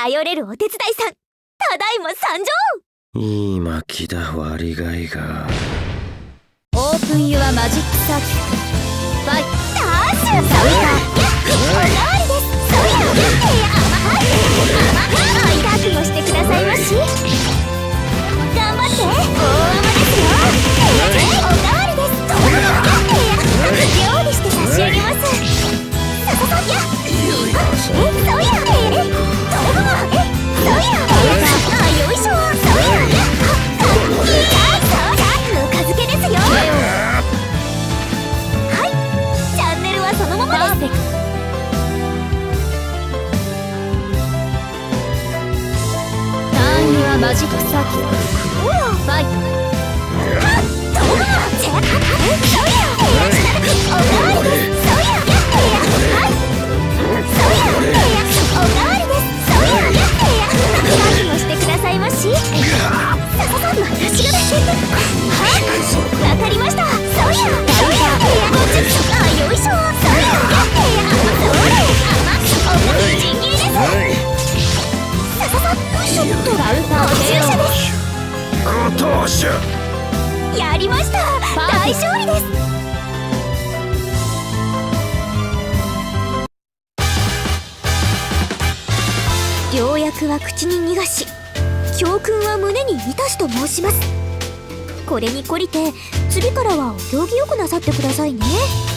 頼れるお手伝いさん。ただいま参上。いい巻きだ割りがいが。オープンユアマジックサーキット。ファイトダッシュそうマジックサーキット。ッシュやりました。大勝利です。良薬は口に逃がし教訓は胸に満たしと申します。これに懲りて次からはお行儀よくなさってくださいね。